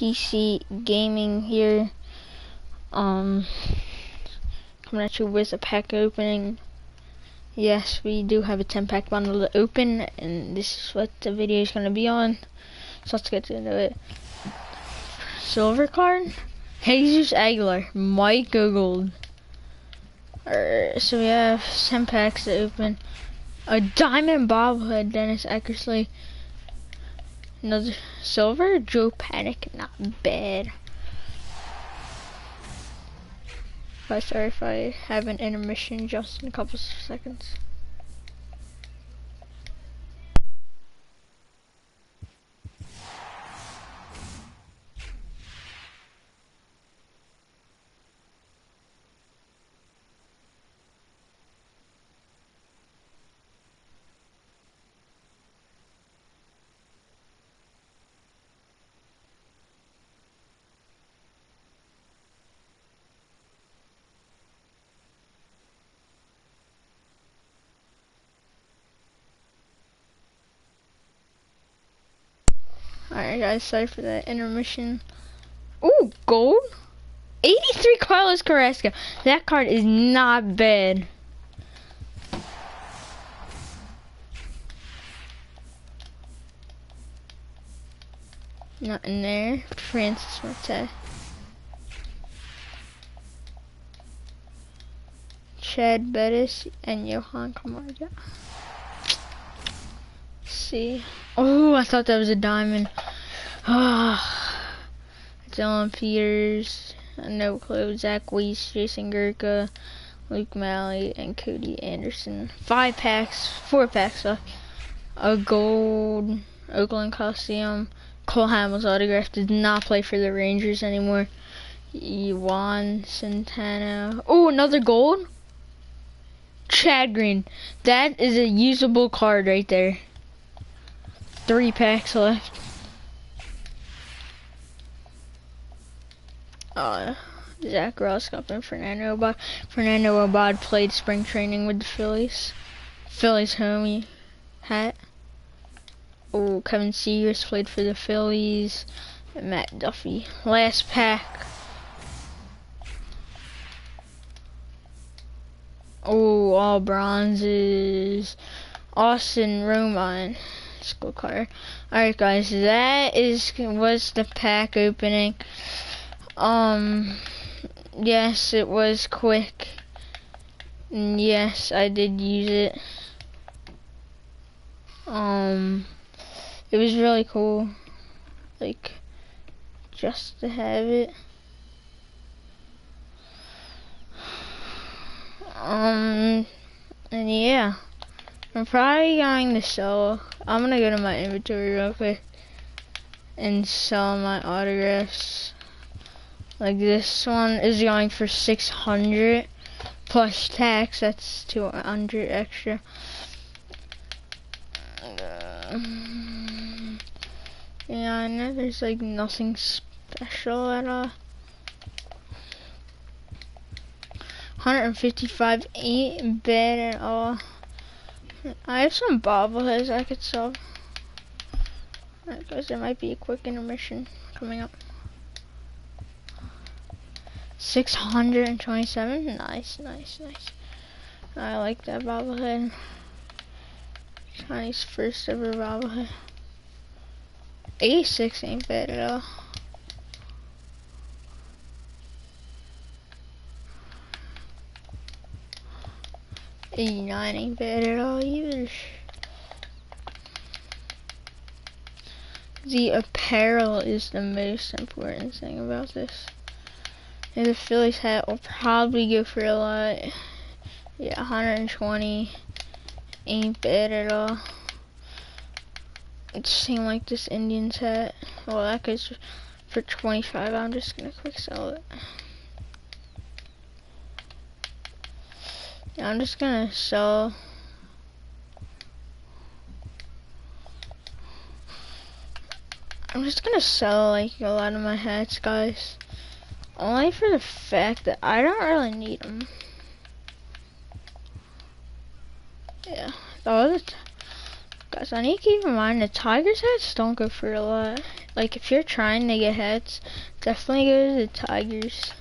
PC Gaming here. Um, coming at you with a pack opening. Yes, we do have a 10 pack bundle to open, and this is what the video is going to be on. So let's get into it. Silver card, Jesus Aguilar, Mike Gold. so we have 10 packs to open. A diamond bobblehead, Dennis Eckersley. Another silver, Joe Panik, not bad. I'm sorry if I have an intermission just in a couple seconds. Alright guys, sorry for that intermission. Ooh, gold? 83 Carlos Carrasco. That card is not bad. Not in there. Francis Marte. Chad Bettis and Johan Camargo see. Oh, I thought that was a diamond. Dylan Peters, no clue. Zach Weiss, Jason Gurka, Luke Maile, and Cody Anderson. Five packs, four packs left. A gold Oakland Coliseum. Cole Hamels autograph did not play for the Rangers anymore. Juan Santana. Oh, another gold. Chad Green. That is a usable card right there three packs left. Uh, Zach Rosscup and Fernando Abad. Fernando Abad played spring training with the Phillies. Phillies homie hat. Oh, Kevin Sears played for the Phillies. Matt Duffy. Last pack. Oh, all bronzes. Austin Romine school car. Alright guys, that is was the pack opening. Um yes, it was quick. yes, I did use it. Um it was really cool. Like just to have it. Um and yeah. I'm probably going to sell. I'm gonna go to my inventory real quick and sell my autographs. Like this one is going for 600 plus tax. That's 200 extra. Uh, yeah, I know there's like nothing special at all. 155 ain't bad at all. I have some bobbleheads I could sell. Because there might be a quick intermission coming up. 627? Nice, nice, nice. I like that bobblehead. Chinese first ever bobblehead. 86 ain't bad at all. 89 ain't bad at all either. The apparel is the most important thing about this. And the Phillies hat will probably go for a lot. Yeah, 120 ain't bad at all. It seemed like this Indians hat. Well, that goes for 25. I'm just gonna quick sell it. Yeah, I'm just gonna sell I'm just gonna sell like a lot of my hats, guys. Only for the fact that I don't really need them. Yeah, the Guys, I need to keep in mind the Tigers hats don't go for a lot. Like, if you're trying to get hats, definitely go to the Tigers.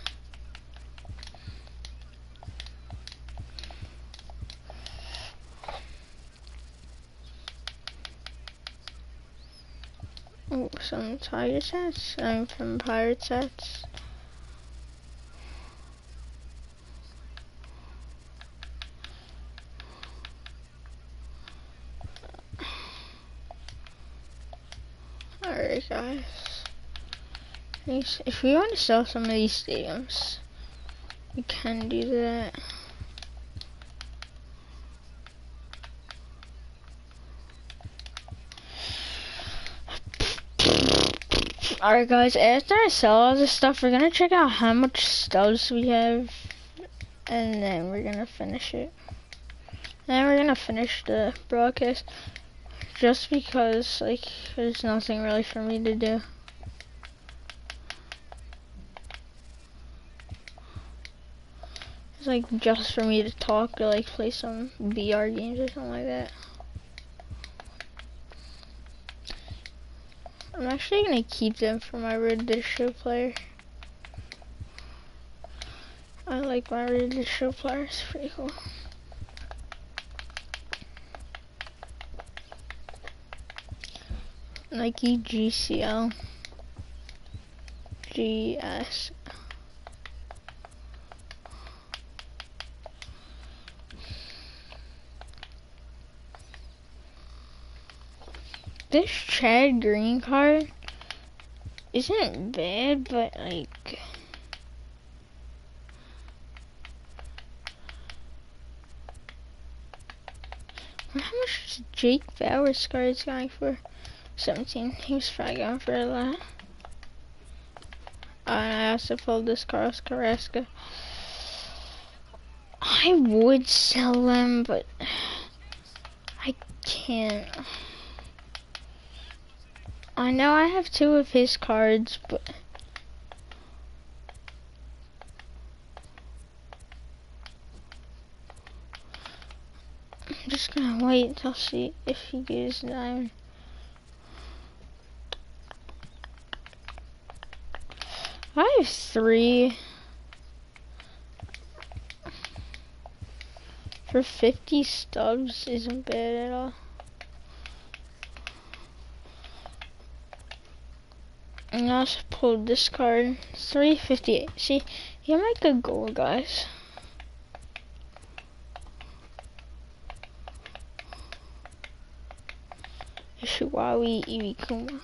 Oh, some Tigers hats, some from Pirates guys. If we want to sell some of these stadiums, we can do that. Alright guys, after I sell all this stuff, we're gonna check out how much stubs we have, and then we're gonna finish it. And then we're gonna finish the broadcast just because like there's nothing really for me to do. It's like just for me to talk or like play some VR games or something like that. I'm actually gonna keep them for my Red Dish Show player. I like my Red Dish Show player, it's pretty cool. Nike GCL GS This Chad Green card isn't bad, but like how much is Jake Bauers cards going for? 17. He was probably going for a lot. Uh, I also pulled this Carlos Carrasco. I would sell them, but I can't. I know I have two of his cards, but I'm just gonna wait until see if he gives diamond. I have three. For 50 stubs isn't bad at all. And I also pulled this card. 358. See, you make a goal, guys. Shuawi Iwakuma.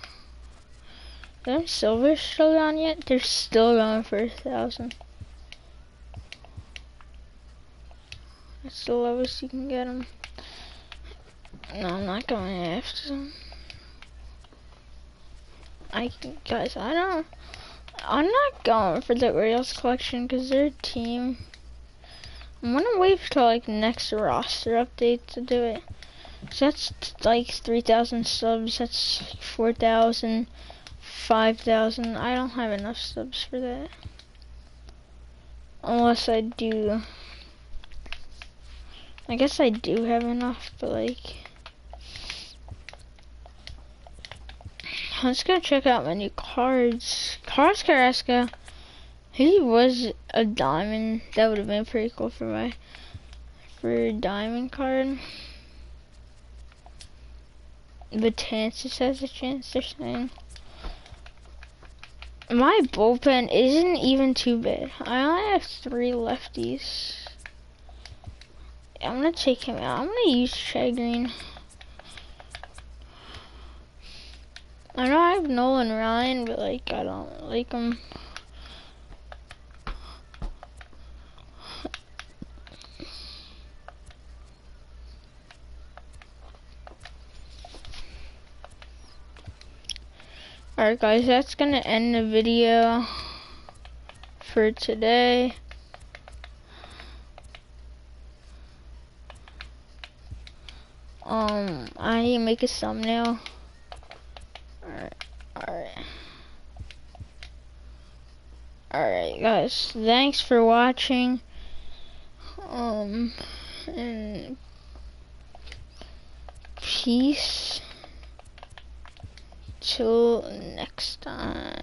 Them silver still gone yet? They're still going for a thousand. That's the lowest you can get them. No, I'm not going after them. I guys, I don't. I'm not going for the Orioles collection because their team. I'm gonna wait till like next roster update to do it. So that's like 3,000 subs. That's 4,000. 5,000. I don't have enough subs for that. Unless I do. I guess I do have enough, but like... Let's go check out my new cards. Carlos Carrasco. He was a diamond. That would have been pretty cool for my for a diamond card. Betances has a chance, they're saying. My bullpen isn't even too bad. I only have three lefties. I'm gonna take him out. I'm gonna use Chad Green. I know I have Nolan Ryan, but like I don't like him. Alright guys, that's gonna end the video for today. Um, I need to make a thumbnail. Alright, alright. Alright guys, thanks for watching. Um, and peace. Till next time.